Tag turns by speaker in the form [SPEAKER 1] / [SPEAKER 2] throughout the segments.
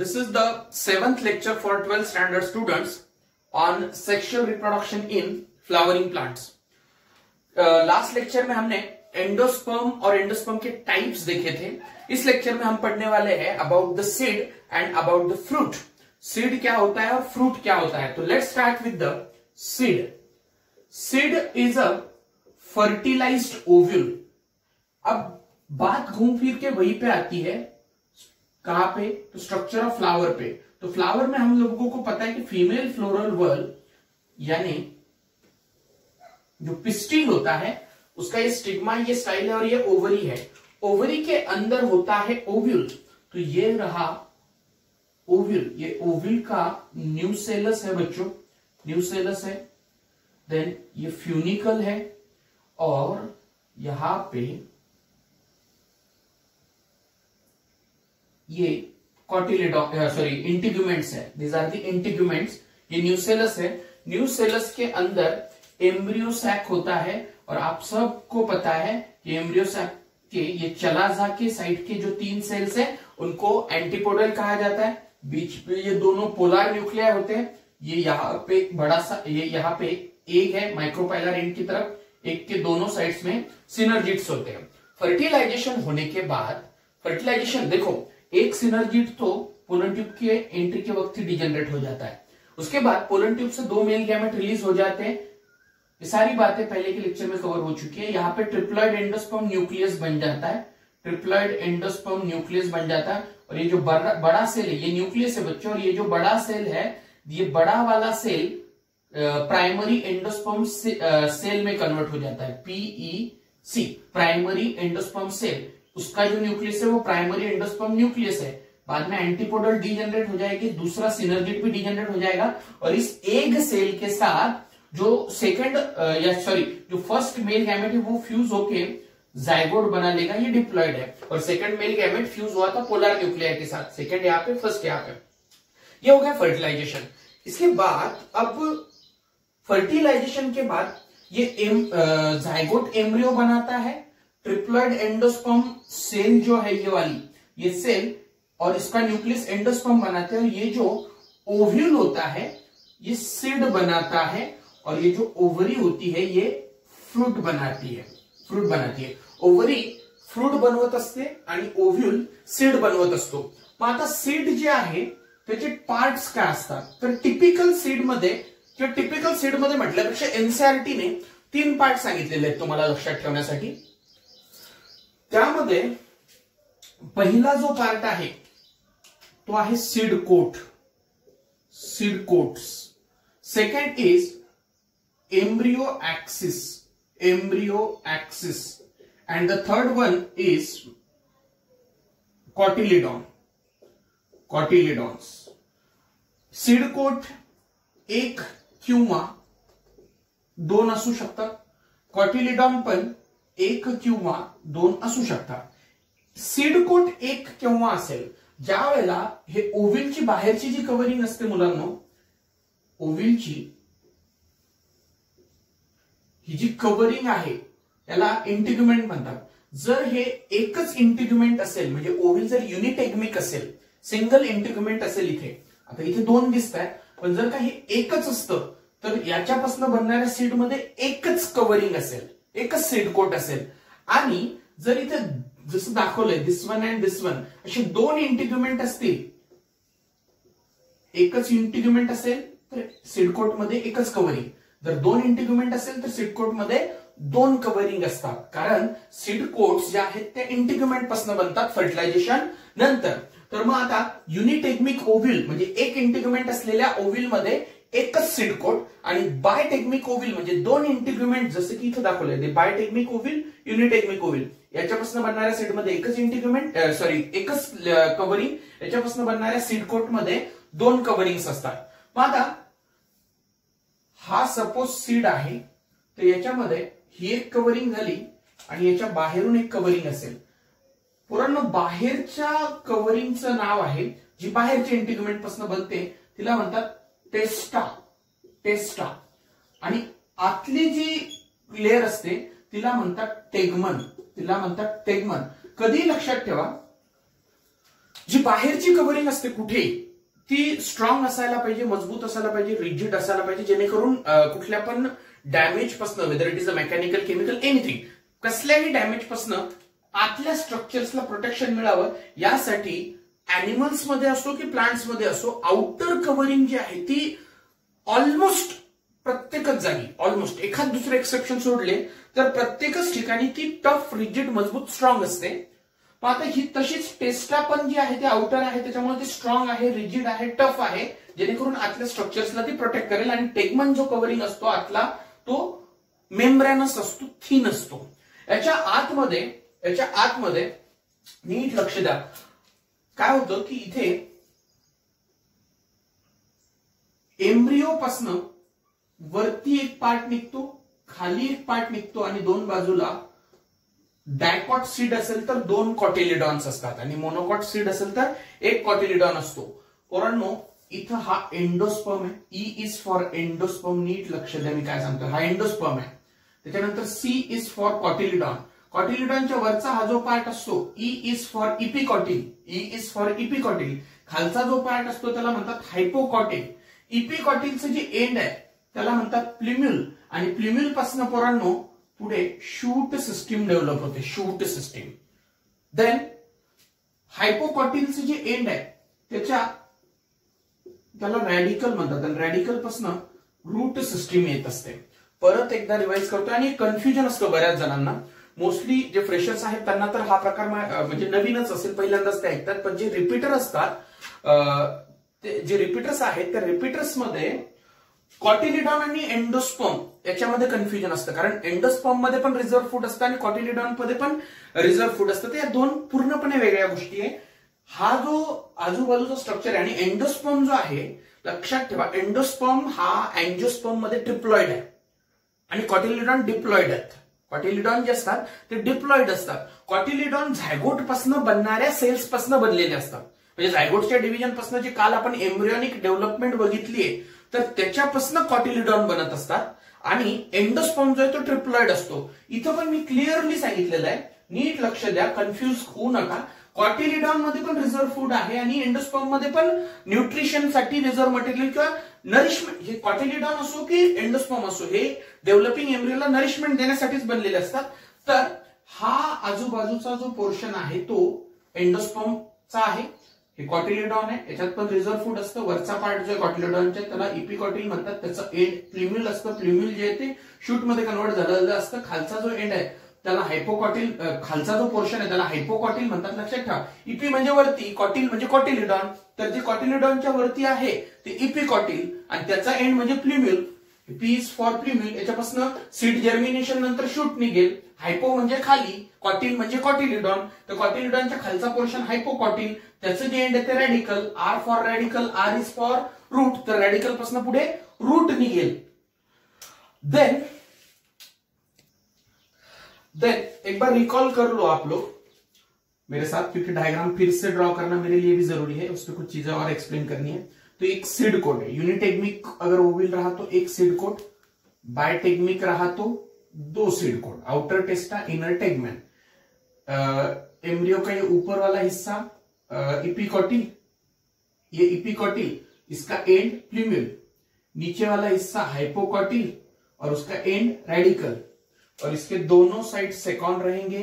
[SPEAKER 1] This is the seventh lecture for 12th standard students on sexual reproduction in flowering plants. Last uh, lecture में हमने endosperm और endosperm के types देखे थे। इस लेक्चर में हम पढ़ने वाले हैं about the seed and about the fruit seed क्या होता है और फ्रूट क्या होता है? तो let's start with the seed seed is a fertilised ovule अब बात घूम फिर के वहीं पे आती है। कहाँ पे? तो स्ट्रक्चर ऑफ़ फ्लावर पे। तो फ्लावर में हम लोगों को पता है कि फीमेल फ्लोरल वर्ल यानी जो पिस्टिल होता है, उसका ये स्टिग्मा ये स्टाइल है और ये ओवरी है। ओवरी के अंदर होता है ओव्यूल तो ये रहा ओव्यूल ये ओव्यूल का न्यूसेलस है बच्चों। न्यूसेलस है। देन ये फ्यूनिकल है और यहाँ पे ये सॉरी इंटीग्यूमेंट्स है। दीज आर दी इंटीग्यूमेंट्स ये न्यूसेलस है। न्यूसेलस के अंदर एम्ब्रियोसैक होता है और आप सबको पता है कि एम्ब्रियोसैक के, ये चलाजा के साइड के जो तीन सेल्स है, उनको एंटीपोडल कहा जाता है। बीच पे ये दोनों पोलर न्यूक्लियर होते हैं। ये यहाँ पे बड़ा सा, ये यहाँ पे एक है माइक्रोपाइलर एंड की तरफ़। एक के दोनों साइड्स में सिनर्जिट्स होते हैं। फर्टिलाइजेशन होने के बाद फर्टिलाइजेशन देखो एक सिनर्जिट तो पोलन ट्यूब के एंट्री के वक्त ही डिजेनरेट हो जाता है। उसके बाद पोलन ट्यूब से दो मेल गैमेट रिलीज़ हो जाते हैं। ये सारी बातें पहले के लेक्चर में कवर हो चुकी है। यहाँ पे ट्रिप्लॉइड एंडोस्पर्म न्यूक्लियस बन जाता है। ट्रिप्लॉइड एंडोस्पर्म न्यूक्लियस बन जाता है। और ये जो बड़ा, बड़ा सेल है ये न्यूक्लियस है बच्चों और ये जो बड़ा सेल है ये बड़ा वाला सेल प्राइमरी एंडोस्पर्म से, सेल में कन्वर्ट हो जाता है। PE C primary endosperm cell उसका जो न्यूक्लियस है वो प्राइमरी एंडोस्पर्म न्यूक्लियस है। बाद में एंटीपोडल डीजेनरेट हो जाएगी दूसरा सिनर्जिट भी डीजेनरेट हो जाएगा और इस एग सेल के साथ जो सेकंड या सॉरी जो फ़र्स्ट मेल गैमेट है वो फ्यूज होके जाइगोड बना लेगा ये डिप्लॉइड है। और सेकंड मेल गैमेट फ्यूज हुआ था पोलर न्यूक्लियर के साथ। सेकंड यहाँ पे फ़र्स्ट यहाँ पे। ये हो गया फर्टिलाइजेशन इसके बाद अब फर्टिलाइजेशन के बाद ये एम, जाइगोट एम्ब्रियो बनाता है। ट्रिप्लॉइड एंडोस्पर्म सेल जो है ये वाली, ये सेल और इसका न्यूक्लियस एंडोस्पर्म बनाते हैं और ये जो ओव्यूल होता है, ये सीड बनाता है और ये जो ओवरी होती है, ये फ्रूट बनाती है फ्रूट बनाती है। ओवरी फ्रूट बनवत असते आणि ओव्ह्यूल सीड बनवत असतो। मग आता सीड जे आहे, त्याचे पार्ट्स काय असतात? तर टिपिकल सीड मध्ये, किंवा टिपिकल सीड मध्ये म्हटल्यापेक्षा एनसीआरटीने तीन पार्ट सांगितलेले आहेत तुम्हाला लक्षात ठेवण्यासाठी. पहिला जो पार्ट है तो है seed coat seed coats second is embryo axis embryo axis and the third one is cotyledon cotyledons seed coat एक कि दोन कॉटिलिडॉन पे एक किंवा दोन असू शकतात. सीड कोट एक केव्हा असेल? ज्या वेळेला हे ओव्हिलची बाहेरची जी कव्हरिंग असते मुलांना ओव्हिलची ही जी कव्हरिंग आहे त्याला इंटिग्युमेंट म्हणतात. जर हे एकच इंटिग्युमेंट असेल म्हणजे ओव्हिल जर युनिटेग्मिक असेल सिंगल इंटिग्युमेंट असेल इथे. आता इथे दोन दिसत आहेत पण जर का हे एकच असतं तर याच्यापासून बनणाऱ्या सीडमध्ये एकच कव्हरिंग असेल. एकच सीड कोट असेल. आणि जर इथे जसं दाखवलंय this one and this one असे दोन इंटिग्युमेंट असतील. एकच इंटिग्युमेंट असेल तर सिडकोटमध्ये एकच कव्हरिंग जर दोन इंटिग्युमेंट असेल तर सिडकोटमध्ये दोन कव्हरिंग असतात. कारण सीड कोट्स जे आहेत ते इंटिग्युमेंटपासून बनतात फर्टिलायझेशन नंतर. तर मग आता युनिटेक्मिक ओव्हिल म्हणजे एक इंटिग्युमेंट असलेल्या ओव्हिलमध्ये एकच सीड कोट आणि बायटेक्मिक ओव्हिल म्हणजे दोन इंटिग्युमेंट जसं की इथं दाखवलंय बायटेक्मिक ओव्हिल युनिटेक्मिक ओव्हिल याच्यापासून बनणाऱ्या सीडमध्ये एकच इंटिग्युमेंट सॉरी एकच कव्हरिंग याच्यापासून बनणाऱ्या सीड कोटमध्ये दोन कव्हरिंग्स असतात. मग आता हा सपोज सीड आहे तर याच्यामध्ये ही एक कव्हरिंग झाली आणि याच्या बाहेरून एक कव्हरिंग असेल. पुराण बाहेरच्या कव्हरिंगचं नाव आहे जी बाहेरच्या इंटिग्युमेंटपासून बनते तिला म्हणतात टेस्टा टेस्टा आणि आतली जी लेअर असते तिला म्हणतात टेगमन. तिला म्हणतात टेगमन. कधी लक्षात ठेवा जी बाहेरची कव्हरिंग असते कुठे ती स्ट्रॉंग असायला पाहिजे मजबूत असायला पाहिजे रिजिड असायला पाहिजे जेणेकरून कुठल्या पण डॅमेज पासन whether it is a mechanical chemical anything कसल्याही डॅमेज पासन आतल्या स्ट्रक्चर्सला प्रोटेक्शन मिळावं यासाठी अॅनिमल्समध्ये असो की प्लांट्समध्ये असो आउटर कव्हरिंग जी आहे ती ऑलमोस्ट प्रत्येकच जागी ऑलमोस्ट एखाद दुसरे एक्सेप्शन सोडले तर प्रत्येकच ठिकाणी ती टफ रिजिड मजबूत स्ट्रॉंग असते. मग आता ही तशीच टेस्टा पण जी आहे ते आउटर आहे त्याच्यामुळे ती स्ट्रॉंग आहे रिजिड आहे टफ आहे. जेणेकरून आतल्या स्ट्रक्चर्सला ती प्रोटेक्ट करेल आणि टेगमन जो कव्हरिंग असतो आतला तो मेम्ब्रॅनस असतो थीन असतो. याच्या आतमध्ये याच्या आतमध्ये नीट लक्ष द्या. काय होतं की इथे एम्ब्रिओपासनं वरती एक पार्ट निघतो खाली एक पार्ट निघतो आणि दोन बाजूला डायकॉट सीड असेल तर दोन कॉटिलिडॉन्स असतात आणि मोनोकॉट सीड असेल तर एक कॉटिलिडॉन असतो. पोरांनो इथं हा एंडोस्पर्म आहे. ई इज फॉर एंडोस्पर्म नीट लक्ष द्या मी काय सांगतो हा एंडोस्पर्म आहे. त्याच्यानंतर सी इज फॉर कॉटिलिडॉन कॉटिलिडॉनच्या वरचा हा जो पार्ट असतो E is for epicotyl E is for epicotyl खालचा जो पार्ट असतो त्याला म्हणतात हायपोकॉटिल इपिकॉटिलचं जे एंड आहे त्याला म्हणतात प्लिम्युल आणि प्लिम्युलपासून पोरांनो पुढे शूट सिस्टीम डेव्हलप होते शूट सिस्टीम देन हायपोकॉटिलचं जे एंड आहे त्याच्या त्याला रॅडिकल म्हणतात. आणि रॅडिकलपासून रूट सिस्टीम येत असते. परत एकदा रिवाईज करतो आणि कन्फ्युजन असतं बऱ्याच जणांना. मोस्टली जे फ्रेशर्स आहेत त्यांना तर हा प्रकार म्हणजे नवीनच असेल पहिल्यांदाच ते ऐकतात. पण जे रिपीटर असतात जे रिपीटर्स आहेत त्या रिपीटर्समध्ये कॉटिलिडॉन आणि एंडोस्पम याच्यामध्ये कन्फ्युजन असतं. कारण एंडोस्पममध्ये पण रिझर्व्ह फूड असतं आणि कॉटिलिडॉनमध्ये पण रिझर्व्ह फूड असतं. या दोन पूर्णपणे वेगळ्या गोष्टी आहे. हा जो आजूबाजूचा स्ट्रक्चर आहे आणि एंडोस्पम जो आहे लक्षात ठेवा एंडोस्पम हा अँजिओस्पममध्ये डिप्लॉइड आहे. आणि कॉटिलिडॉन डिप्लॉइड आहेत. कॉटिलिडॉन जे असतात ते डिप्लॉइड असतात. कॉटिलिडॉन झायगोटपासून बनणाऱ्या सेल्सपासून बनलेले असतात. म्हणजे झायगोटच्या डिव्हिजनपासून जी काल आपण एम्ब्रिओनिक डेव्हलपमेंट बघितलीये तर त्याच्यापासून कॉटिलिडॉन बनत असतात. आणि एंडोस्पॉम जो आहे तो ट्रिप्लॉइड असतो. इथं पण मी क्लिअरली सांगितलेलं आहे. नीट लक्ष द्या कन्फ्युज होऊ नका. कॉटिलिडॉनमध्ये पण रिझर्व्ह फूड आहे आणि एंडोस्पॉममध्ये पण न्यूट्रिशनसाठी रिझर्व्ह मटेरियल किंवा नरिशमेंट हे कॉटिलिडॉन असो की एंडोस्पॉम असो हे डेव्हलपिंग एम्ब्रियोला नरिशमेंट देण्यासाठीच बनलेले असतात. तर हा आजूबाजूचा जो पोर्शन आहे तो एंडोस्पॉमचा आहे. हे कॉटिलिडॉन आहे. याच्यात पण रिझर्व्ह फूड असतं. वरचा पार्ट जो कॉटिलिडॉनच्या त्याला इपिकॉटिल म्हणतात. त्याचं एंड प्लिम्युल असतं. प्लिम्युल जे आहे ते शूटमध्ये कन्वर्ट झालेलं असतं. खालचा जो एंड आहे त्याला हायपोकॉटिल खालचा जो पोर्शन आहे त्याला हायपोकॉटिल म्हणतात लक्षात ठेवा. इपी म्हणजे वरती कॉटिल म्हणजे कॉटिलिडॉन तर जे कॉटिलिडॉनच्या वरती आहे ते इपी कॉटिल आणि त्याचा एंड म्हणजे प्लिम्युल पी फॉर प्रिम्युल याच्यापासून सीड जर्मिनेशन नंतर शूट निघेल. हायपो म्हणजे खाली कॉटिल म्हणजे कॉटिलिडॉन तर कॉटिलिडॉनच्या खालचा पोर्शन हायपोकॉटिल त्याचं जे एंड आहे ते radicle R for radicle R is for root तर रॅडिकलपासून पुढे रूट निघेल. देन देन एक बार रिकॉल कर लो आप लोग। मेरे साथ, क्योंकि डायग्राम फिर से ड्रॉ करना मेरे लिए भी ज़रूरी है, उसमें कुछ चीज़ें और एक्सप्लेन करनी है। तो एक सीड कोड है। यूनिटेग्मिक अगर ओविल रहा तो एक सीड कोड बायोटेग्मिक रहा तो दो seed coat outer testa inner tegmen embryo का ये ऊपर वाला हिस्सा इपिकॉटिल ये इपिकॉटिल इसका एंड प्ल्यूमिल नीचे वाला हिस्सा हाइपोकॉटिल और उसका एंड रेडिकल और इसके दोनों साइड सेकॉन रहेंगे।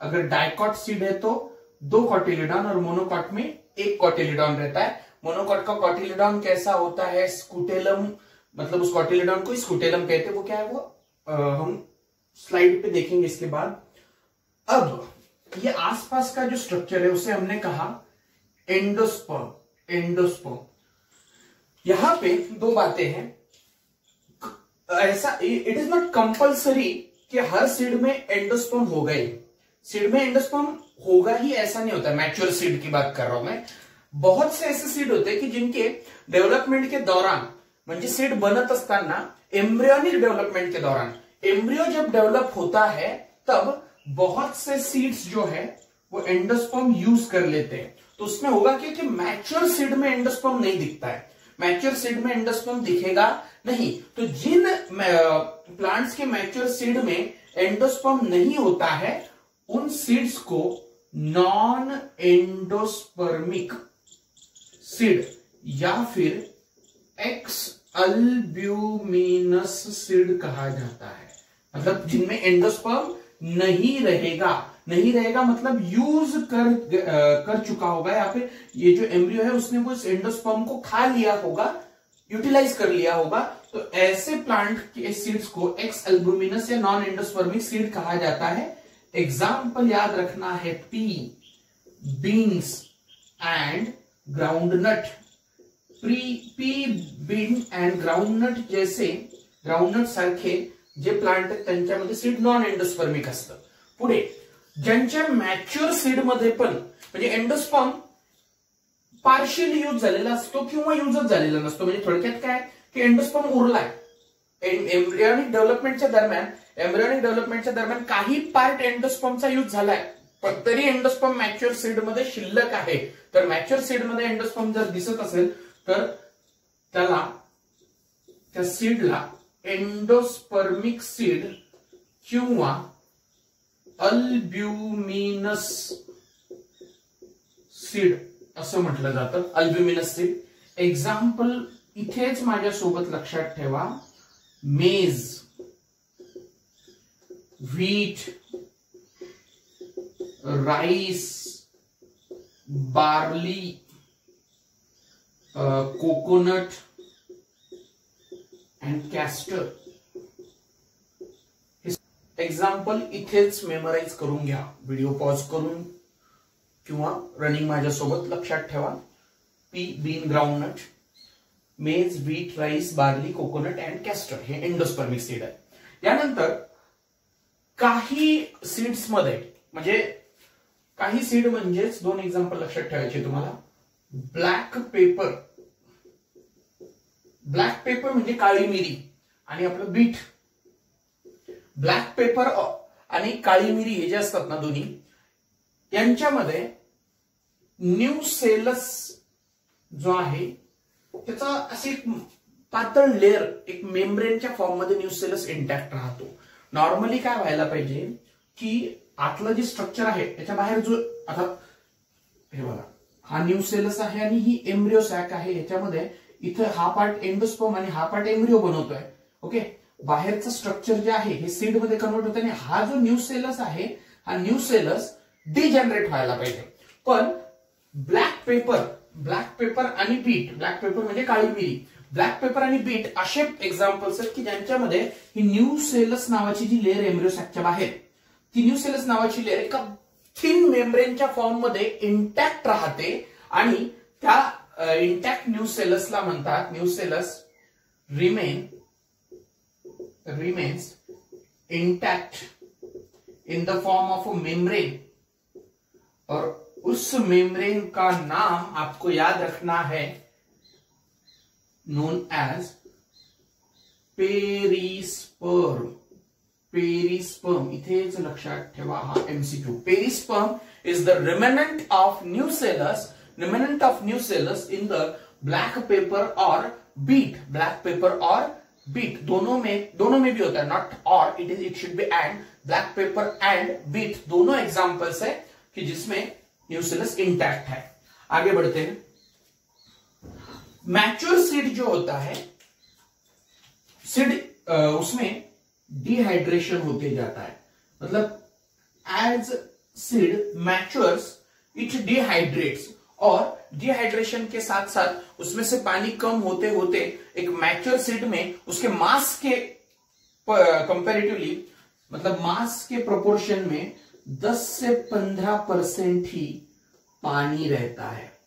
[SPEAKER 1] अगर डायकॉट सीड है तो दो कॉटिलिडॉन और मोनोकॉट में एक कॉटिलिडॉन रहता है। मोनोकॉट का कॉटिलिडॉन कैसा होता है? स्कूटेलम मतलब उस कॉटिलिडॉन को स्कूटेलम कहते हैं। वो क्या है वो? आ, हम स्लाइड पे देखेंगे इसके बाद। अब ये आसपास का जो स्ट्रक्चर है उसे हमने कहा एंडोस्पर्म एंडोस्पर्म यहाँ पे दो बातें हैं। ऐसा इट इज़ नॉट कंपल्सरी कि हर सीड में एंडोस्पर्म होगा ही। सीड में एंडोस्पर्म होगा ही, ऐसा नहीं होता। मैच्योर सीड की बात कर रहा हूँ मैं। बहुत से ऐसे सीड होते हैं कि जिनके डेव्हलपमेंट के दौरान, म्हणजे सीड बनत असताना एम्ब्रियोनिक डेवलपमेंट के दौरान एम्ब्रियो जब डेवलप होता है, तब बहुत से सीड्स जो है, वो एंडोस्पर्म यूज़ कर लेते हैं। तो उसमें होगा क्या कि मैच्योर सीड में एंडोस्पर्म नहीं दिखता है। मैच्योर सीड में एंडोस्पर्म दिखेगा नहीं। तो जिन प्लांट्स के मैच्योर सीड में एंडोस्पर्म नहीं होता है, उन सीड्स को नॉन एंडोस्पर्मिक सीड या फिर एक्स अल्ब्यूमिनस सीड कहा जाता है। मतलब जिनमें एंडोस्पर्म नहीं रहेगा नहीं रहेगा मतलब यूज़ कर कर चुका होगा या फिर ये जो एम्ब्रियो है, उसने वो इस एंडोस्पर्म को खा लिया होगा यूटिलाइज कर लिया होगा। तो ऐसे प्लांट के सीड्स को एक्स एल्बुमिनस या नॉन एंडोस्पर्मिक सीड कहा जाता है। एग्ज़ाम्पल याद रखना है pea beans and groundnut pre pea bean and groundnut जैसे ग्राउंडनट सारखे जे प्लांट सीड नॉन एंडोस्पर्मिक ज्यांच्या मॅच्युअर सीडमध्ये पण म्हणजे एंडोस्पॉम पार्शियल यूज झालेला असतो किंवा युजच झालेला नसतो. म्हणजे थोडक्यात काय? की एंडोस्पॉम उरलाय. एम्ब्रियॉनिक डेव्हलपमेंटच्या दरम्यान एम्ब्रियॉनिक डेव्हलपमेंटच्या दरम्यान काही पार्ट एंडोस्पॉमचा यूज झालाय. पण तरी एंडोस्पॉम मॅच्युअर सीडमध्ये शिल्लक आहे. तर मॅच्युअर सीडमध्ये जर दिसत असेल तर त्याला त्या सीडला एंडोस्पर्मिक सीड किंवा अल्ब्युमिनस सीड, असं म्हटलं जातं. अल्ब्युमिनस सीड. एक्झाम्पल इथेच माझ्यासोबत लक्षात ठेवा. Maize, wheat, rice, barley coconut, and castor. Example इथेच मेमराईज करून घ्या. व्हिडिओ पॉज करून किंवा रनिंग माझ्यासोबत लक्षात ठेवा. Pea bean groundnut maize wheat rice barley coconut and castor hey endospermic seed आहे. यानंतर काही सीड्समध्ये म्हणजे काही सीड म्हणजेच दोन एक्झाम्पल लक्षात ठेवायचे तुम्हाला. ब्लॅक पेपर ब्लॅक पेपर म्हणजे काळी मिरी आणि आपलं बीट ब्लॅक पेपर आणि काळी मिरी हे जे असतात ना दोन्ही यांच्यामध्ये न्यू सेलस जो आहे त्याचा असे एक पातळ लेअर एक मेम्ब्रेनच्या फॉर्ममध्ये न्यू सेलस इंटॅक्ट राहतो. नॉर्मली काय व्हायला पाहिजे की आतलं जे स्ट्रक्चर आहे त्याच्या बाहेर जो आता हे बघा हा न्यू सेलस आहे आणि ही एम्ब्रिओ सॅक आहे याच्यामध्ये इथं हा पार्ट एंडोस्पर्म आणि हा पार्ट एम्ब्रिओ बनवतोय. ओके बाहेरचं स्ट्रक्चर जे आहे हे सीडमध्ये कन्वर्ट होतं आणि हा जो न्यू सेलस आहे हा न्यू सेलस डिजनरेट व्हायला पाहिजे. पण ब्लॅक पेपर ब्लॅक पेपर आणि बीट ब्लॅक पेपर म्हणजे काळी मिरी. ब्लॅक पेपर आणि बीट असे एक्झाम्पल्स आहेत की ज्यांच्यामध्ये ही न्यू सेलस नावाची जी लेअर एम्ब्रिओसॅकच्या बाहेर ती न्यू सेलस नावाची लेअर एका थिन मेम्ब्रेनच्या फॉर्ममध्ये इंटॅक्ट राहते आणि त्या इंटॅक्ट न्यू सेलसला म्हणतात nucellus remain remains intact in the form of a membrane. और उस मेम्ब्रेन का नाम आपको याद रखना है नोन एज पेरिस्पर्म पेरिस्पर्म इथेच लक्षात ठेवा हा MCQ perisperm is the remnant of nucellus remnant of nucellus in the black pepper और बीट ब्लैक पेपर और बीट दोनों में दोनों में भी होता है नॉट और it is it should be and black pepper and beet दोनों एग्जाम्पल्स है कि जिसमें न्यूसिलस इंटैक्ट है। आगे बढ़ते हैं। मैच्योर सीड जो होता है सीड उसमें डिहाइड्रेशन होते जाता है। मतलब as seed matures it dehydrates और डिहाइड्रेशन के साथ साथ उसमें से पानी कम होते होते एक मैच्योर सीड में उसके मास के कंपेरेटिवली मतलब मास के प्रोपोर्शन में 10 से 15 परसेंट ही पानी रहता है।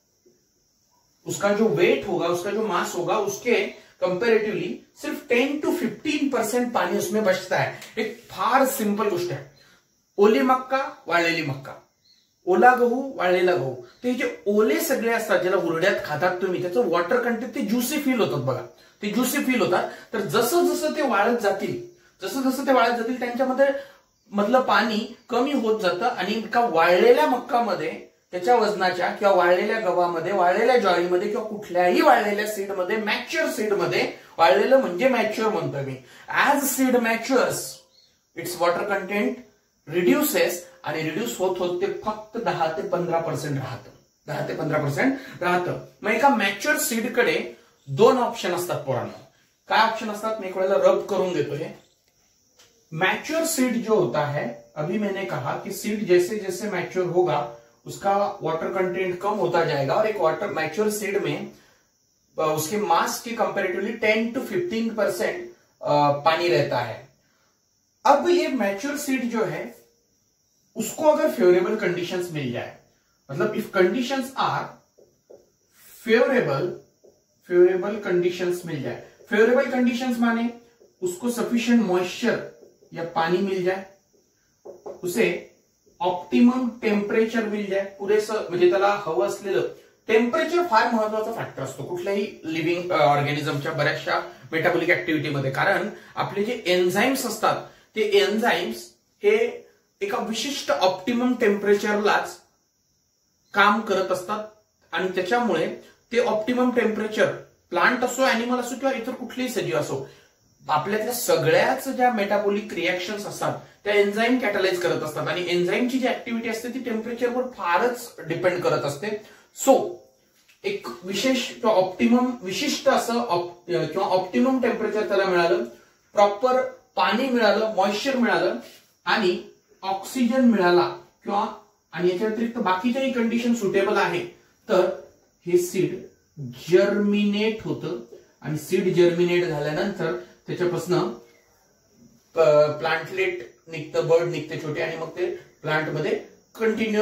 [SPEAKER 1] उसका जो वेट होगा, उसका जो मास होगा, उसके कंपेरेटिवली सिर्फ़ 10 टू 15 परसेंट पानी उसमें बचता है। एक फार सिंपल गोष्ट है। ओली मक्का वाळलेली मक्का। ओला गहू वाळलेला गहू. ते जे ओले सगळे असतात ज्याला उरड्यात खातात तुम्ही त्याचं वॉटर कंटेंट ते ज्युसी फील होतात बघा. ते ज्युसी फील होतात. तर जसं जसं ते वाळत जातील जसं जसं ते वाळत जातील त्यांच्यामध्ये मधलं पाणी कमी होत जातं आणि एका वाळलेल्या मक्कामध्ये त्याच्या वजनाच्या किंवा वाळलेल्या गव्हामध्ये वाळलेल्या ज्वारीमध्ये किंवा कुठल्याही वाळलेल्या सीडमध्ये मॅच्युअर सीडमध्ये वाळलेलं म्हणजे मॅच्युअर म्हणतोय मी. As seed matures its water content reduces reduce होत होत ते पर्सेंट दोन ऑप्शन पोरांना. काय ऑप्शन रब देतो मैच्योर सीड जो होता है, अभी मैंने कहा कि सीड जैसे जैसे मैच्योर होगा, उसका वाटर कंटेंट कम होता जाएगा और एक वाटर मैच्योर सीड में उसके मास के कंपेरेटिवली 10 टू 15 परसेंट पानी रहता है। अब ये मैच्योर सीड जो है उसको अगर फेवरेबल कंडीशंस मिल जाए मतलब if conditions are favourable favourable conditions मिल जाए। फेवरेबल कंडीशंस माने उसको सफिशियंट मॉइस्चर या पानी मिल जाए, उसे ऑप्टिमम टेम्परेचर मिल जाए। पुरेसं म्हणजे त्याला हवं असलेलं टेम्परेचर फार महत्वाचा फॅक्टर असतो, कुठल्याही लिव्हिंग ऑर्गॅनिझमच्या बऱ्याचशा मेटाबॉलिक ऍक्टिव्हिटीमध्ये कारण आपले जे एन्झाईम्स असतात, ते एन्झाईम्स हे एका विशिष्ट ऑप्टिमम टेम्परेचरलाच काम करत असतात. आणि त्याच्यामुळे ते ऑप्टिमम टेम्परेचर प्लांट असो अॅनिमल असो किंवा इतर कुठलेही सजीव असो आपल्यातल्या सगळ्याच ज्या मेटाबॉलिक रिॲक्शन्स असतात त्या एन्झाईम कॅटलाइज करत असतात. आणि एन्झाईमची जी ऍक्टिव्हिटी असते ती टेम्परेचरवर फारच डिपेंड करत असते. सो एक विशेष किंवा ऑप्टिमम विशिष्ट असं किंवा ऑप्टिमम टेम्परेचर त्याला मिळालं प्रॉपर पाणी मिळालं मॉइश्चर मिळालं आणि ऑक्सिजन मिळाला किंवा आणि याच्या व्यतिरिक्त बाकीच्याही कंडिशन सुटेबल आहे तर हे सीड जर्मिनेट होतं. आणि सीड जर्मिनेट झाल्यानंतर त्याच्यापासून प्लांटलेट निघतं बर्ड निघते छोटे आणि मग ते प्लांटमध्ये कंटिन्यू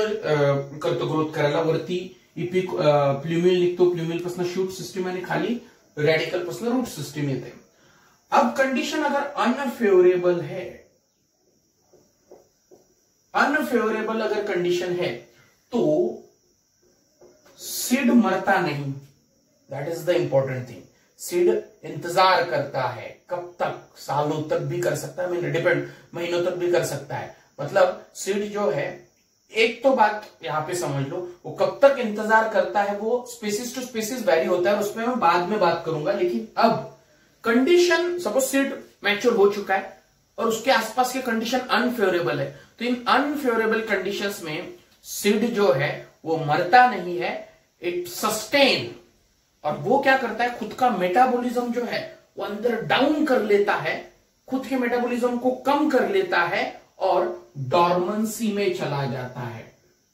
[SPEAKER 1] करतो ग्रोथ करायला. वरती इपी प्ल्युमिल निघतो प्ल्युमिलपासून शूट सिस्टीम आणि खाली रेडिकलपासून रूट सिस्टीम येते. अब कंडीशन अगर अनफेवरेबल है अनफेवरेबल अगर कंडीशन है तो सीड मरता नहीं। That is the important thing seed इंतज़ार करता है। कब तक? सालों तक भी कर सकता है। मीन डिपेंड महीनों तक भी कर सकता है। मतलब सीड जो है, एक तो बात यहाँ पे समझ लो, वो कब तक इंतज़ार करता है, वो स्पेसिस टू स्पेसिस वेरी होता है उसमें मैं बाद में बात करूँगा। लेकिन अब कंडीशन सपोज़ सीड मैच्योर हो चुका है और उसके आसपास के कंडीशन अनफेवरेबल है तो इन अनफेवरेबल कंडीशंस में सीड जो है वो मरता नहीं है इट सस्टेन और वो क्या करता है? खुद का मेटाबॉलिज्म जो है वो अंदर डाउन कर लेता है खुद के मेटाबॉलिज्म को कम कर लेता है और डॉर्मेंसी में चला जाता है.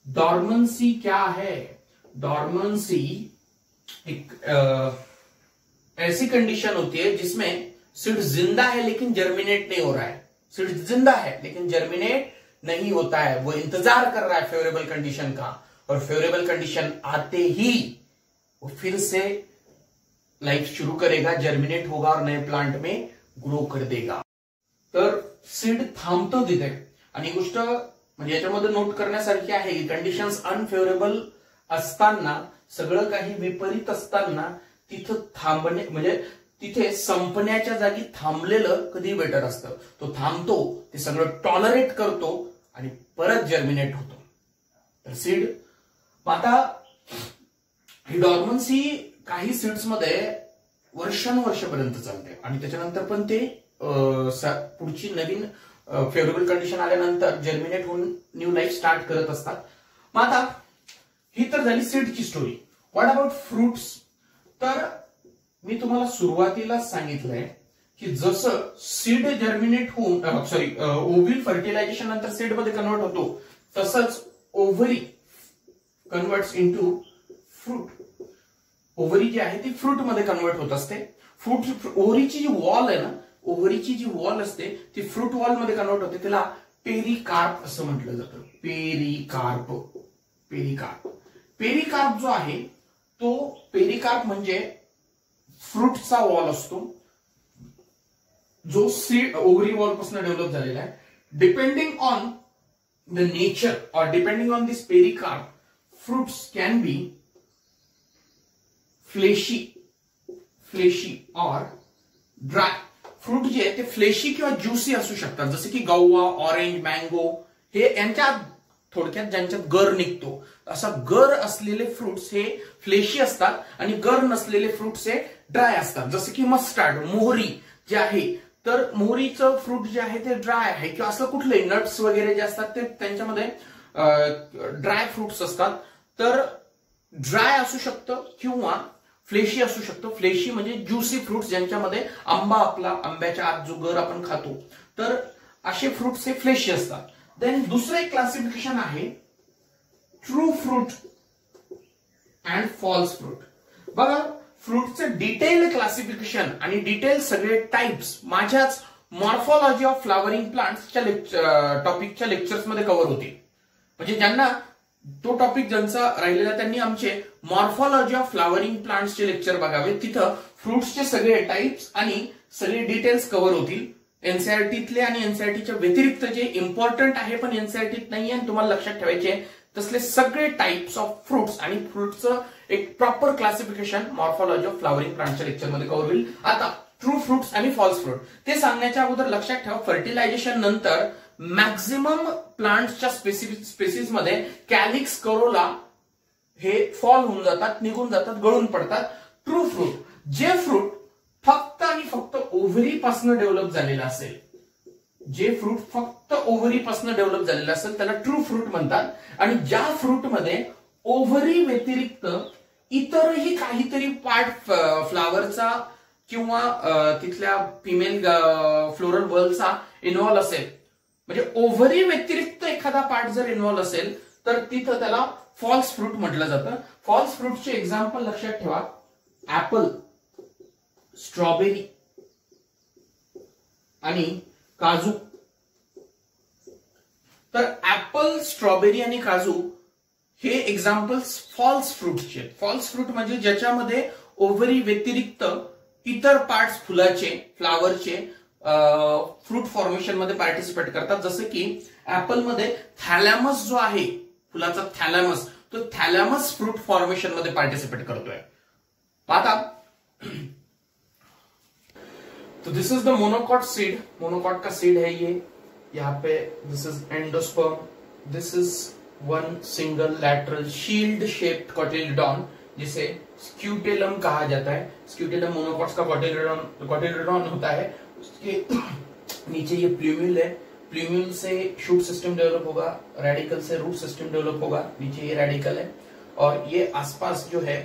[SPEAKER 1] डॉर्मेंसी क्या है? डॉर्मेंसी एक आ, ऐसी कंडीशन होती है जिसमें सिर्फ़ ज़िंदा है लेकिन जर्मिनेट नहीं हो रहा है. सिर्फ़ ज़िंदा है लेकिन जर्मिनेट नहीं होता है। वो इंतज़ार कर रहा है फेवरेबल कंडीशन का। और फेवरेबल कंडीशन आते ही वो फिर से लाइफ शुरू करेगा जर्मिनेट होगा और नए प्लांट में ग्रो कर देगा। तर सीड थांबतो तिथे। आणि गोष्ट म्हणजे याच्यामध्ये नोट करण्यासारखी आहे की कंडिशन्स अनफेवरेबल असताना, सगळं काही विपरीत असताना तिथं थांबणे, म्हणजे तिथे संपण्याच्या जागी थांबलेलं कधी बेटर असतं? तो थांबतो, ते सगळं टॉलरेट करतो आणि परत जर्मिनेट होतो. तर सीड आता ही डॉर्मन्सी काही सीड्समध्ये वर्षानुवर्षपर्यंत चालते. आणि त्याच्यानंतर पण ते पुढची नवीन फेवरेबल कंडिशन आल्यानंतर जर्मिनेट होऊन न्यू लाईफ स्टार्ट करत असतात. मग आता ही तर झाली सीडची स्टोरी व्हॉट अबाउट फ्रुट्स तर मी तुम्हाला सुरुवातीला सांगितलंय की जसं सीड जर्मिनेट होऊन सॉरी ओव्हिल फर्टिलायझेशन नंतर सीड मध्ये कन्वर्ट होतो, तसंच ovary converts to fruit ovary जी आहे ती फ्रूट मध्ये कन्वर्ट होत असते. फ्रूट ओव्हरीची जी वॉल आहे ना ओव्हरीची जी वॉल असते, ती फ्रूट वॉल मध्ये कन्वर्ट होते. त्याला पेरिकार्प असं म्हटलं जातं. पेरिकार्प पेरिकार्प पेरिकार्प जो आहे तो पेरिकार्प म्हणजे फ्रूटचा वॉल असतो. जो सीड ओव्हरी वॉलपासून डेव्हलप झालेला आहे. Depending on the nature or depending on this pericarp fruits can be fleshy fleshy or dry fruit जे आहे ते फ्लेशी किंवा ज्युसी असू शकतात. जसे की गव्वा ऑरेंज मँगो हे यांच्या थोडक्यात ज्यांच्यात गर निघतो. असा गर असलेले फ्रुट्स हे फ्लेशी असतात आणि गर नसलेले फ्रुट्स हे ड्राय असतात. जसे की मस्टार्ड मोहरी जे आहे तर मोहरीचं फ्रूट जे आहे ते ड्राय आहे. किंवा असं कुठले नट्स वगैरे जे असतात ते त्यांच्यामध्ये ड्राय फ्रुट्स असतात. तर ड्राय असू शकतं किंवा फ्लेशी असू शकतं. फ्लेशी म्हणजे ज्युसी फ्रुट्स ज्यांच्यामध्ये आंबा आपला आंब्याच्या आत जो गर आपण खातो. तर असे फ्रुट्स हे फ्लेशी असतात. देन दुसरं एक क्लासिफिकेशन आहे true fruit and false fruit बघा फ्रूटचं डिटेल क्लासिफिकेशन आणि डिटेल सगळे टाइप्स माझ्याच मॉर्फॉलॉजी ऑफ फ्लावरिंग प्लांट्सच्या टॉपिकच्या लेक्चर्समध्ये कव्हर होतील म्हणजे ज्यांना तो टॉपिक ज्यांचा राहिलेला त्यांनी आमचे मॉर्फॉलॉजी ऑफ फ्लावरिंग प्लांट्सचे लेक्चर बघावे तिथं फ्रुट्सचे सगळे टाइप्स आणि सगळे डिटेल्स कव्हर होतील. एनसीआरटीतले आणि एनसीआरटीच्या व्यतिरिक्त जे इम्पॉर्टंट आहे पण एनसीआरटीत नाही आणि तुम्हाला लक्षात ठेवायचे तसले सगळे टाइप्स ऑफ फ्रुट्स आणि फ्रुटचं एक proper classification morphology of flowering प्लांटच्या लेक्चरमध्ये कव्हर होईल. आता ट्रू फ्रुट्स आणि फॉल्स फ्रूट ते सांगण्याच्या अगोदर लक्षात ठेवा फर्टिलायझेशन नंतर मॅक्झिमम प्लांट्सच्या स्पेसिसमध्ये कॅलिक्स करोला हे फॉल होऊन जातात निघून जातात गळून पडतात. ट्रू फ्रूट जे फ्रूट फक्त आणि फक्त ओव्हरीपासून डेव्हलप झालेलं असेल जे फ्रूट फक्त ओव्हरीपासून डेव्हलप झालेलं असेल त्याला ट्रू फ्रूट म्हणतात. आणि ज्या फ्रूटमध्ये ओव्हरी व्यतिरिक्त इतरही काहीतरी पार्ट फ्लावरचा किंवा तिथल्या फिमेल फ्लोरल वर्ल्डचा इन्व्हॉल्व्ह असेल. म्हणजे ओव्हरी व्यतिरिक्त एखादा पार्ट जर इन्व्हॉल्व्ह असेल तर तिथं त्याला फॉल्स फ्रूट म्हटलं जातं. फॉल्स फ्रूटचे एक्झाम्पल लक्षात ठेवा. ऍपल स्ट्रॉबेरी आणि काजू. तर ऍपल स्ट्रॉबेरी आणि काजू हे फॉल्स फ्रूटचे फॉल्स फ्रूट म्हणजे ज्याच्यामध्ये व्यतिरिक्त इतर पार्ट्स फुलाचे फ्लावरचे फ्रूट फॉर्मेशन मध्ये पार्टिसिपेट करतात. जसं की ऍपलमध्ये थॅलॅमस जो आहे, फुलाचा थॅलॅमस तो थॅलॅमस फ्रूट फॉर्मेशन मध्ये पार्टिसिपेट करतोय. पाहता. तो this is the monocot seed monocot का सीड है ये. यहाँ पे this is endosperm this is one single lateral shield shaped cotyledon जिसे स्क्यूटेलम कहा जाता है। स्क्यूटेलम मोनोकॉट्स का कॉटिलिडॉन होता है। उसके नीचे ये प्ल्यूम्यूल है। प्ल्यूम्यूल से शूट सिस्टम डेवलप होगा रेडिकल से रूट सिस्टम डेवलप होगा। नीचे ये रेडिकल है। और ये आसपास जो है,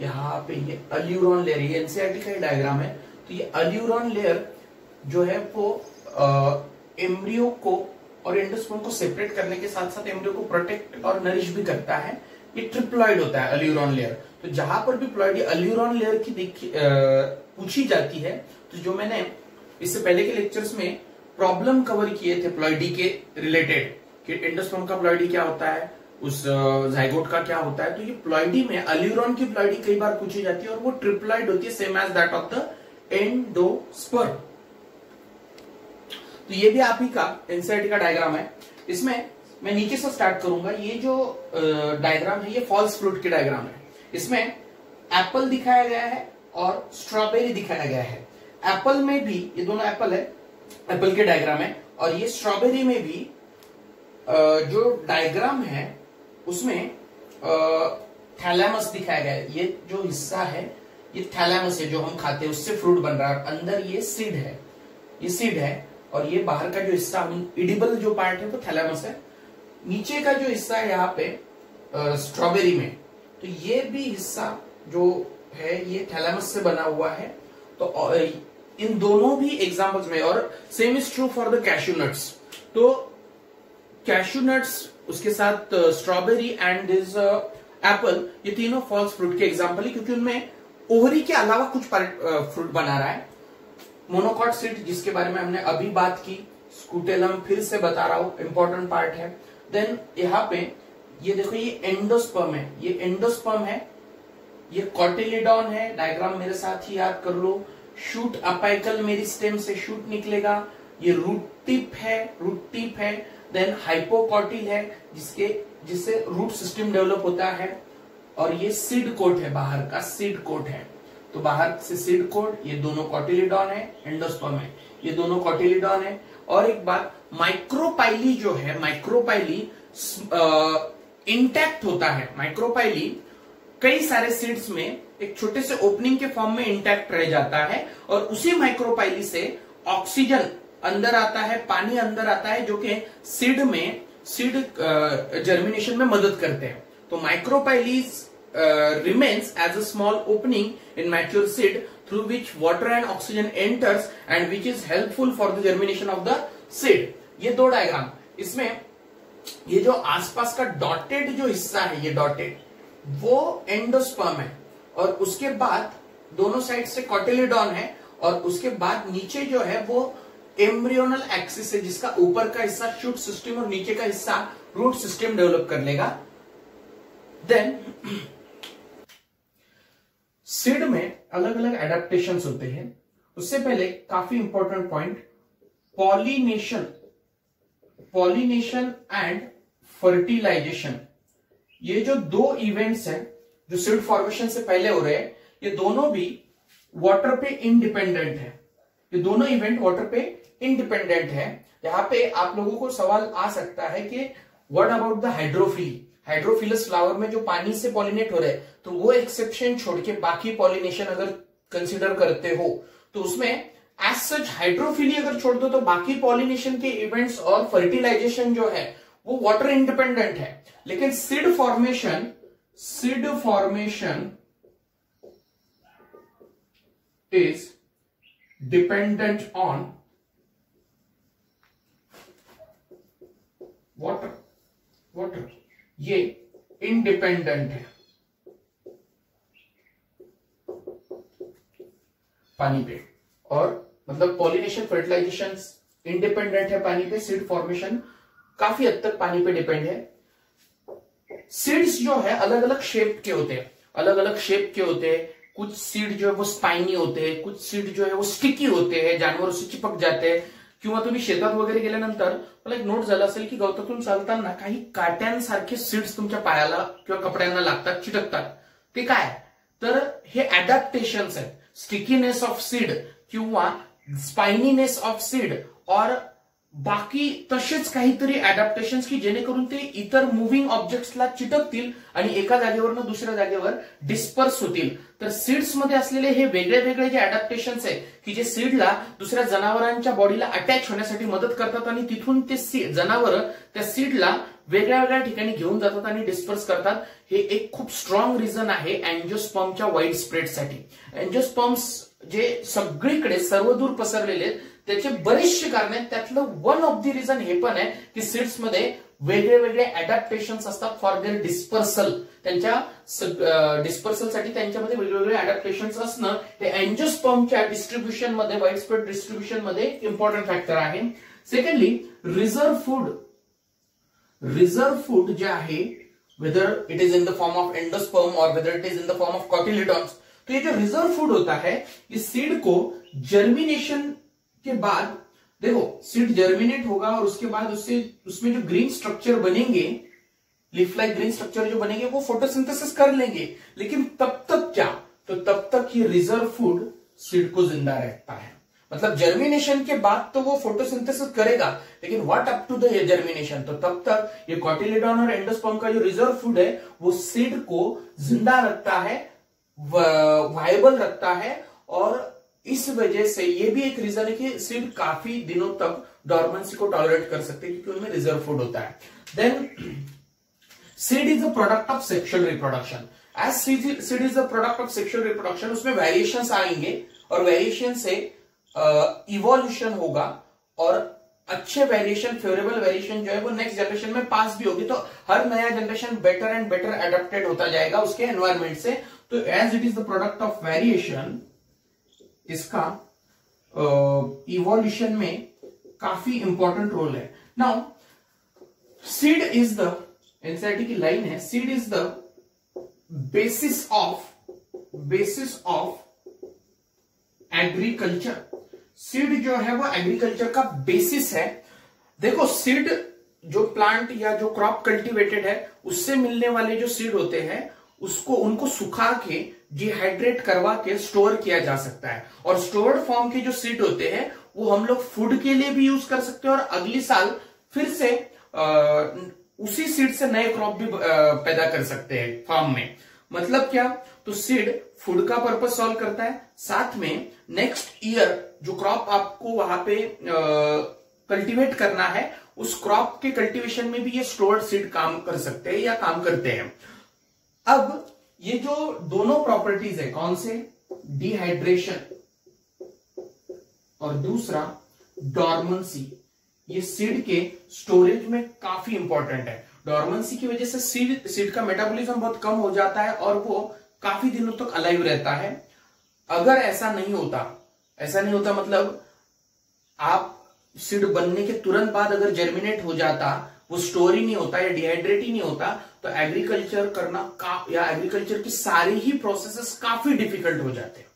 [SPEAKER 1] यहाँ पे ये अल्यूरॉन लेयर ये एनसीआरटी का ही डायग्राम है। तो ये अल्यूरॉन लेयर जो है वो एम्ब्रियो को और एंडोस्पर्म को सेपरेट करने के साथ साथ एम्ब्रियो को प्रोटेक्ट और नरिश भी करता है। ये ट्रिप्लॉइड होता है अल्यूरॉन लेयर तो जहाँ पर भी प्लॉइड अल्यूरॉन लेयर की देखी पूछी जाती है तो जो मैंने इससे पहले के लेक्चर्स में प्रॉब्लम कवर किए थे प्लॉइडी के रिलेटेड कि एंडोस्पर्म का प्लॉइडी क्या होता है, उस जाइगोट का क्या होता है तो ये प्लॉइडी में अल्यूरॉन की प्लॉइडी कई बार पूछी जाती है और वो ट्रिप्लॉइड होती है same as that of the endosperm तो ये भी आप ही का एनसीआरटी का डायग्राम है। इसमें मैं नीचे से स्टार्ट करूँगा। ये जो डायग्राम है, ये फॉल्स फ्रूट के डायग्राम है। इसमें एप्पल दिखाया गया है और स्ट्रॉबेरी दिखाया गया है। एप्पल में भी, ये दोनों एप्पल है एप्पल के डायग्राम है। और ये स्ट्रॉबेरी में भी जो डायग्राम है, उसमें थैलामस दिखाया गया है। ये जो हिस्सा है, ये थैलामस है जो हम खाते हैं, उससे फ्रूट बन रहा है। अंदर ये सीड है। ये सीड है। और ये बाहर का जो हिस्सा इडिबल जो पार्ट है, वो थैलामस है। नीचे का जो हिस्सा है यहाँ पे स्ट्रॉबेरी में। तो ये भी हिस्सा जो है, ये थैलामस से बना हुआ है। तो इन दोनों भी एग्जाम्पल्स में, और same is true for the cashew nuts तो कैशू नट्स उसके साथ स्ट्रॉबेरी एंड इज़ एप्पल ये तीनों फॉल्स फ्रूट के एग्ज़ाम्पल है, क्योंकि उनमें ओहरी के अलावा कुछ फ्रूट बना रहा है। मोनोकॉट सीड जिसके बारे में हमने अभी बात की, स्कूटेलम फिर से बता रहा हूँ इंपॉर्टेंट पार्ट है। देन यहाँ पे, ये देखो, ये एंडोस्पर्म है। ये एंडोस्पर्म है, ये कॉटिलिडॉन है डायग्राम मेरे साथ ही याद कर लो। शूट अपाइकल मेरी स्टेम से शूट निकलेगा। ये रूट टिप है रूट टिप है। देन हाइपोकॉटिल है, जिसके, जिससे रूट सिस्टम डेवलप होता है। और ये सीड कोट है, बाहर का सीड कोट है। तो बाहर से सीड कोड ये दोनों कॉटिलिडॉन है एंडोस्पर्म है। ये दोनों कॉटिलिडॉन है। और एक बात माइक्रोपाइली जो है माइक्रोपाइली इंटैक्ट होता है। माइक्रोपाइली कई सारे सीड्स में एक छोटे से ओपनिंग के फॉर्म में इंटैक्ट रह जाता है और उसी माइक्रोपाइली से ऑक्सीजन अंदर आता है, पानी अंदर आता है, जो कि सीड में सीड जर्मिनेशन में मदद करते हैं। तो micropyle remains as a small opening in mature seed through which water and oxygen enters and which is helpful for the germination of the seed ये दो डायग्राम इसमें ये जो आसपास का डॉटेड जो हिस्सा है, ये डॉटेड वो एंडोस्पर्म है। और उसके बाद दोनों साइड से कॉटिलिडॉन है और उसके बाद नीचे जो है वो एम्ब्रियोनल एक्सिस है, जिसका ऊपर का हिस्सा शूट सिस्टम और नीचे का हिस्सा रूट सिस्टम डेवलप कर लेगा। देन सीड में अलग अलग एडेप्टेशन होते हैं। उससे पहले काफ़ी important point pollination pollination and fertilisation ये जो दो इवेंट्स हैं, जो सीड फॉर्मेशन से पहले हो रहे हैं, ये दोनों भी वाटर पे इंडिपेंडेंट है। ये दोनों इवेंट वाटर पे इंडिपेंडेंट है। यहाँ पे आप लोगों को सवाल आ सकता है कि what about the hydrophily hydrophilous flower में जो पानी से पॉलिनेट हो रहे हैं तो वो एक्सेप्शन छोड़ के बाकी पॉलिनेशन अगर कंसिडर करते हो तो उसमें एज सच हाइड्रोफिली अगर छोड़ दो तो बाकी पॉलिनेशन के इवेंट्स और फर्टिलाइजेशन जो है, वो वाटर इंडिपेंडेंट है। लेकिन seed formation seed formation is dependent on water water ये इंडिपेंडेंट है। पानी पे। और मतलब पॉलिनेशन फर्टिलाइजेशन इंडिपेंडेंट है पानी पे सीड फॉर्मेशन काफ़ी हद तक पानी पे डिपेंड है। सीड्स जो है अलग अलग शेप के होते हैं। अलग अलग शेप के होते हैं। कुछ सीड जो है वो स्पाइनी होते हैं, कुछ सीड जो है वो स्टिकी होते हैं, जानवरों से चिपक जाते हैं। किंवा तुम्ही शेतात वगैरे गेल्यानंतर मला एक नोट झाला असेल की गवतातून चालताना काही काट्यांसारखे सीड्स तुमच्या पायाला किंवा कपड्यांना लागतात चिटकतात. ते काय? तर हे अडॅप्टेशन्स आहेत. स्टिकीनेस ऑफ सीड किंवा स्पायनीनेस ऑफ सीड और बाकी तसेच काहीतरी अडॅप्टेशन की जेणेकरून ते इतर मुव्हिंग ऑब्जेक्ट्सला चिटकतील आणि एका जागेवरनं दुसऱ्या जागेवर डिस्पर्स होतील. तर सीड्समध्ये असलेले हे वेगळे वेगळे जे अडॅप्टेशन्स आहे की जे सीडला दुसऱ्या जनावरांच्या बॉडीला अटॅच होण्यासाठी मदत करतात आणि तिथून ते जनावर त्या सीडला वेगळ्या वेगळ्या ठिकाणी घेऊन जातात आणि डिस्पर्स करतात. हे एक खूप स्ट्रॉंग रिझन आहे अँजिओस्पॉमच्या वाईड स्प्रेडसाठी अँजिओस्पॉम्स जे सगळीकडे सर्वदूर पसरलेले त्याचे बरेचसे कारण आहेत. त्यातलं वन ऑफ दी रिझन हे पण आहे की सीड्समध्ये वेगळे वेगळे अडॅप्टेशन असतात फॉर देअर डिस्पर्सल त्यांच्या डिस्पर्सलसाठी त्यांच्यामध्ये वेगवेगळे अडॅप्टेशन असणं हे अँजिओस्पॉमच्या डिस्ट्रीब्युशनमध्ये वाईड स्प्रेड डिस्ट्रीब्युशनमध्ये इम्पॉर्टंट फॅक्टर आहे. Secondly reserve food reserve food जे आहे whether it is in the form of endosperm और whether it is in the form of cotyledons तो ये जो रिजर्व फूड होता है इस सीड को जर्मिनेशन के बाद, देखो सीड जर्मिनेट होगा और उसके बाद उससे, उसमें जो ग्रीन स्ट्रक्चर बनेंगे लिफ लाइक ग्रीन स्ट्रक्चर जो बनेंगे, वो फोटोसिंथेसिस कर लेंगे। लेकिन तब तक क्या? तो तब तक ये रिज़र्व फ़ूड सीड को ज़िंदा रहता है। मतलब जर्मिनेशन के बाद तो वो फोटोसिंथेसिस करेगा, लेकिन what up to the germination तो तब तक ये कॉटिलिडॉन और एंडोस्पर्म का जो रिज़र्व फ़ूड है, वो सीड को ज़िंदा रखता है वायबल रखता है, और इस वजह से ये भी एक रीजन है कि सीड काफ़ी दिनों तक डॉर्मेंसी को टॉलरेट कर सकते हैं क्योंकि उनमें रिज़र्व फ़ूड होता है। Then seed is the product of sexual reproduction as seed is the product of sexual reproduction उसमें वेरिएशन आएँगे और वेरिएशन से इवोल्यूशन uh, होगा और अच्छे वेरिएशन फेवरेबल वेरिएशन जो है वो नेक्स्ट जनरेशन में पास भी होगी। तो हर नया generation better and better adapted होता जाएगा उसके एनवायरमेंट से। तो as it is the product of variation इसका इवोल्यूशन में काफ़ी इंपॉर्टेंट रोल है। Now seed is the NCERT की लाइन है seed is the basis of basis of agriculture seed जो है वो एग्रीकल्चर का बेसिस है। देखो सीड जो प्लांट या जो क्रॉप कल्टीवेटेड है, उससे मिलने वाले जो सीड होते हैं उसको उनको सुखा के डिहाइड्रेट करवा के स्टोर किया जा सकता है। और स्टोर्ड फॉर्म के जो सीड होते हैं वो हम लोग फ़ूड के लिए भी यूज़ कर सकते हैं और अगले साल फिर से आ, उसी सीड से नए क्रॉप भी पैदा कर सकते हैं फार्म में। मतलब क्या? तो सीड फ़ूड का पर्पज सॉल्व करता है। साथ में नेक्स्ट ईयर जो क्रॉप आपको वहाँ पे कल्टीवेट करना है उस क्रॉप के कल्टीवेशन में भी ये स्टोर्ड सीड काम कर सकते हैं या काम करते हैं। अब ये जो दोनों प्रॉपर्टीज़ है, कौन से? डिहाइड्रेशन और दूसरा डॉर्मेंसी ये सीड के स्टोरेज में काफ़ी इंपॉर्टेंट है। डॉर्मेंसी की वजह से सीड सीड का मेटाबॉलिज्म बहुत कम हो जाता है और वो काफ़ी दिनों तक अलाइव रहता है। अगर ऐसा नहीं होता, ऐसा नहीं होता मतलब आप सीड बनने के तुरंत बाद अगर जर्मिनेट हो जाता वो स्टोर ही नहीं होता, या डिहाइड्रेट ही नहीं होता तो एग्रीकल्चर करना का, या एग्रीकल्चर की सारी ही प्रोसेसेस काफ़ी डिफ़िकल्ट हो जाते हैं।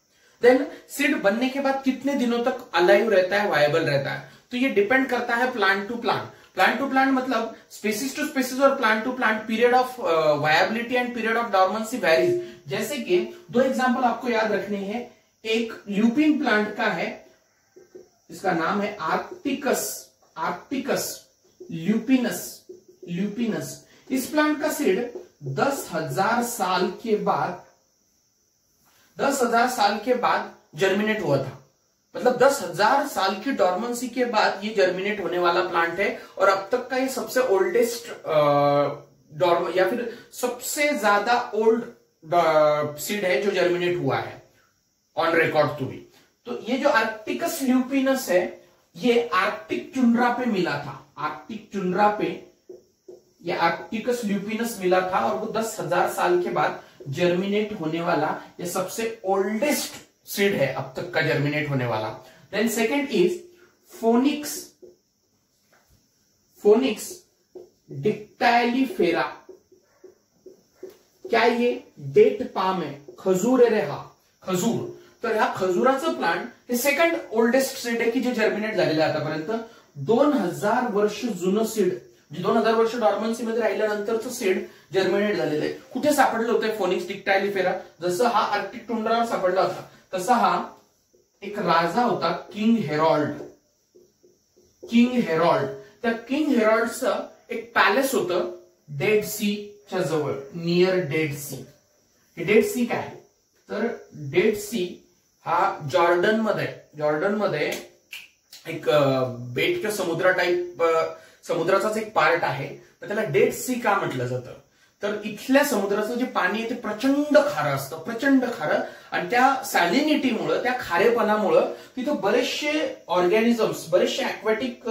[SPEAKER 1] देन सीड बनने के बाद कितने दिनों तक अलाइव रहता है वायबल रहता है? तो ये डिपेंड करता है plant to plant plant to plant मतलब स्पेसिस टू स्पेसिस और plant to plant period of viability and period of dormancy varies जैसे कि, दो एग्ज़ाम्पल आपको याद रखने हैं। एक ल्यूपिन प्लांट का है, इसका नाम है आर्टिकस आर्टिकस ल्यूपिनस ल्यूपिनस। इस प्लांट का सीड दस हज़ार साल के बाद, दस हज़ार साल के बाद जर्मिनेट हुआ था। मतलब दस हज़ार साल की डॉर्मेंसी के बाद ये जर्मिनेट होने वाला प्लांट है और अब तक का ये सबसे ओल्डेस्ट डॉर्म या फिर सबसे ज़्यादा ओल्ड सीड है जो जर्मिनेट हुआ है ऑन रिकॉर्ड टू भी तो ये जो आर्टिकस ल्यूपिनस है, ये आर्टिक चुनरा पे मिला था। आर्कटिक चुनरा पे ये आर्कटिकस ल्यूपिनस मिला था और वो दस हज़ार साल के बाद जर्मिनेट होने वाला, ये सबसे ओल्डेस्ट सीड है अब तक का जर्मिनेट होने वाला। Then second is phoenix phoenix dactylifera क्या ये? डेट पाम आहे खजूर हा खजूर। तर ह्या खजुराचं प्लांट हे सेकंड ओल्डेस्ट सीड आहे की जे जर्मिनेट आहे आतापर्यंत? दोन हजार वर्ष जुनं सीड म्हणजे दोन हजार वर्ष डॉर्मन्सी मध्ये राहिल्यानंतरचं सीड जर्मिनेट झालेलं आहे. कुठे सापडलं होतं फोनिक्स डिक्टायलिफेरा जसं हा आर्टिक टुंड्रावर सापडला होता तसा हा एक राजा होता किंग हेरॉल्ड किंग हेरॉल्ड त्या किंग हेरॉल्डचं एक पॅलेस होतं डेड सीच्या जवळ नियर डेड सी हे डेड सी काय? तर डेड सी हा जॉर्डनमध्ये जॉर्डनमध्ये एक बेट किंवा समुद्रा टाईप समुद्राचाच एक पार्ट आहे. तर त्याला डेड सी का म्हटलं जातं? तर इथल्या समुद्राचं जे पाणी आहे ते प्रचंड खारं असतं प्रचंड खारं. आणि त्या सॅलिनिटीमुळं त्या खारेपणामुळं तिथं बरेचसे ऑर्गॅनिझम्स बरेचसे अॅक्वॅटिक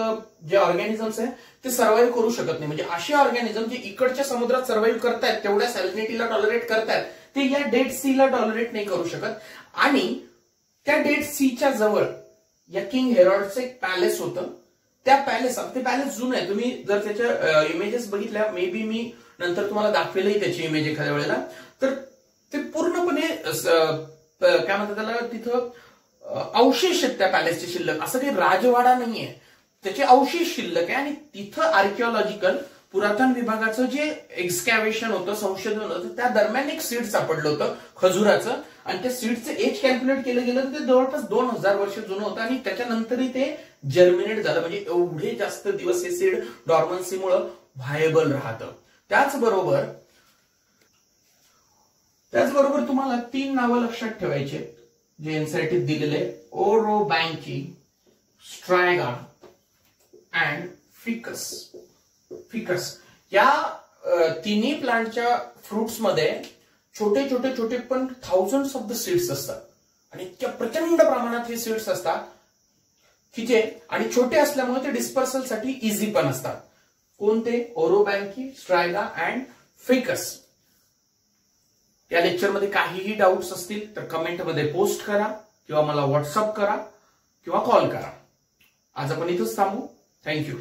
[SPEAKER 1] जे ऑर्गॅनिझम्स आहे ते सर्व्हाइव्ह करू शकत नाही. म्हणजे असे ऑर्गॅनिझम जे इकडच्या समुद्रात सर्व्हाइव्ह करतायत तेवढ्या सॅलिनिटीला टॉलरेट करतायत ते या डेड सीला टॉलरेट नाही करू शकत. आणि त्या डेड सीच्या जवळ या किंग हेरॉडचं एक पॅलेस होतं. त्या पॅलेस ते पॅलेस जुनं आहे. तुम्ही जर त्याच्या इमेजेस बघितल्या मे बी मी नंतर तुम्हाला दाखवेलही त्याची इमेज एखाद्या वेळेला. तर ते पूर्णपणे काय म्हणतात त्याला तिथं अवशेष आहेत त्या पॅलेसचे शिल्लक. असं काही राजवाडा नाहीये. त्याचे अवशेष शिल्लक आहे आणि तिथं आर्किओलॉजिकल पुरातन विभागाचं जे एक्सकॅव्हेशन होतं संशोधन होतं त्या दरम्यान एक सीड सापडलं होतं खजुराचं. आणि त्या सीडचं एज कॅल्क्युलेट केलं गेलं तर ते जवळपास दोन हजार वर्ष जुनं होतं आणि त्याच्यानंतरही ते जर्मिनेट झालं. म्हणजे एवढे जास्त दिवस हे सीड डॉर्मन्सीमुळे व्हायबल राहतं. त्याचबरोबर त्याचबरोबर तुम्हाला तीन नावं लक्षात ठेवायचे जे एनसीआयटीत दिलेले. Orobanche Striga and Ficus Ficus या तिन्ही प्लांटच्या फ्रुट्समध्ये छोटे छोटे छोटे पण थाउजंड ऑफ द सीड्स असतात. आणि इतक्या प्रचंड प्रमाणात हे सीड्स असतात की जे आणि छोटे असल्यामुळे ते डिस्पर्सलसाठी इझी पण असतात. कोणते? ओरोबँकी स्ट्रायला अँड फिकस या लेक्चरमध्ये काहीही डाऊट्स असतील तर कमेंटमध्ये पोस्ट करा किंवा मला व्हॉट्सअप करा किंवा कॉल करा. आज आपण इथंच थांबू. थँक्यू